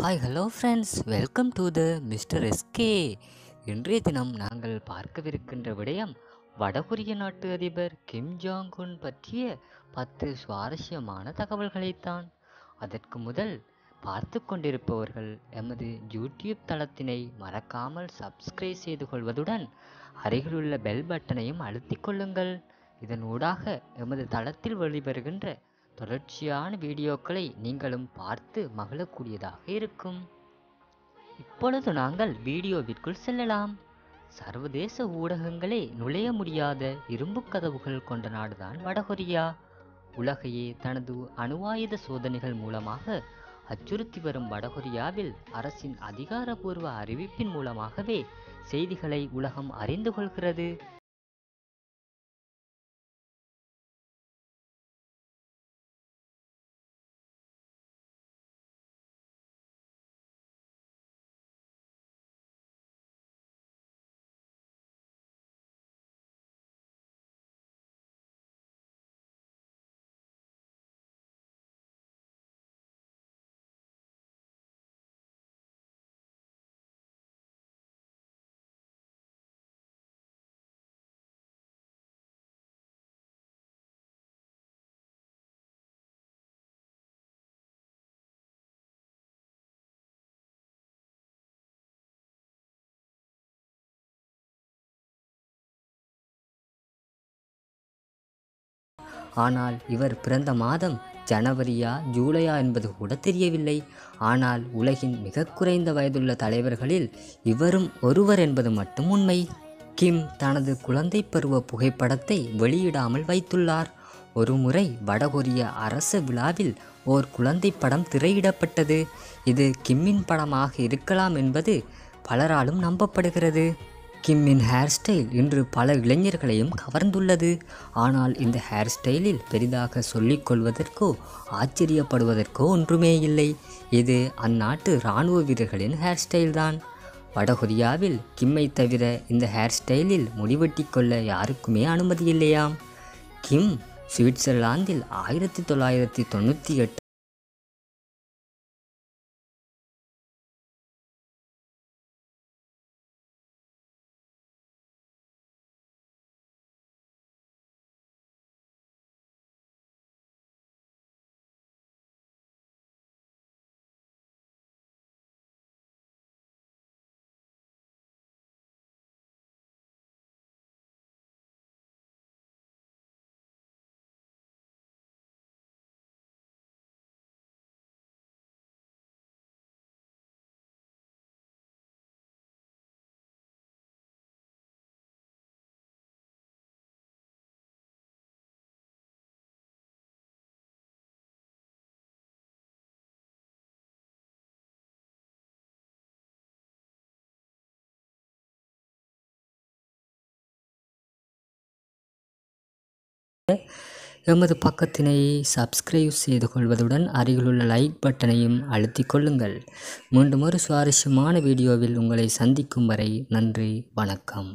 Hi hello friends welcome to the mister SK இன்றைய தினம் நாங்கள் பார்க்கவிருக்கின்ற விடயம் வடகொரிய நாட்டு அதிபர் கிம் ஜாங் உன் பற்றிய பத்து சுவாரஸ்யமான தகவல்களைத்தான். அதற்கு முதல் பார்த்து கொண்டிருப்பவர்கள் எமது யூடியூப் தளத்தினை மறக்காமல் சப்ஸ்கிரைப் செய்து கொள்வதுடன் அருகிலுள்ள பெல் பட்டனையும் அழுத்திக் கொள்ளுங்கள். இதன் ஊடாக எமது தளத்தில் வெளிவருகின்ற தொடர்ச்சியான வீடியோக்களை நீங்களும் பார்த்து மகிழக்கூடியதாக இருக்கும். இப்பொழுது நாங்கள் வீடியோவிற்குள் செல்லலாம். சர்வதேச ஊடகங்களே நுழைய முடியாத இரும்பு கதவுகள் கொண்ட நாடுதான் வடகொரியா. உலகையே தனது அணுவாயுத சோதனைகள் மூலமாக அச்சுறுத்தி வரும் வடகொரியாவில் அரசின் அதிகாரபூர்வ அறிவிப்பின் மூலமாகவே செய்திகளை உலகம் அறிந்து கொள்கிறது. ஆனால் இவர் பிறந்த மாதம் ஜனவரியா ஜூலையா என்பது கூட தெரியவில்லை. ஆனால் உலகின் மிக குறைந்த வயதுள்ள தலைவர்களில் இவரும் ஒருவர் என்பது மட்டும் உண்மை. கிம் தனது குழந்தை பருவ புகைப்படத்தை வெளியிடாமல் வைத்துள்ளார். ஒருமுறை வடகொரிய அரச விழாவில் ஓர் குழந்தை படம் திரையிடப்பட்டது. இது கிம்மின் படமாக இருக்கலாம் என்பது பலராலும் நம்பப்படுகிறது. கிம்மின் ஹேர் ஸ்டைல் இன்று பல இளைஞர்களையும் கவர்ந்துள்ளது. ஆனால் இந்த ஹேர் ஸ்டைலில் பெரிதாக சொல்லிக் கொள்வதற்கோ ஆச்சரியப்படுவதற்கோ ஒன்றுமே இல்லை. இது அந்நாட்டு இராணுவ வீரர்களின் ஹேர் ஸ்டைல் தான். வடகொரியாவில் கிம்மை தவிர இந்த ஹேர் ஸ்டைலில் முடிவெட்டி கொள்ள யாருக்குமே அனுமதி இல்லையாம். கிம் சுவிட்சர்லாந்தில் ஆயிரத்தி தொள்ளாயிரத்தி தொண்ணூற்றி எட்டு எமது பக்கத்தினை சப்ஸ்கிரைப் செய்து கொள்வதுடன் அருகிலுள்ள லைக் பட்டனையும் அழுத்திக் கொள்ளுங்கள். மீண்டும் ஒரு சுவாரஸ்யமான வீடியோவில் உங்களை சந்திக்கும் வரை நன்றி வணக்கம்.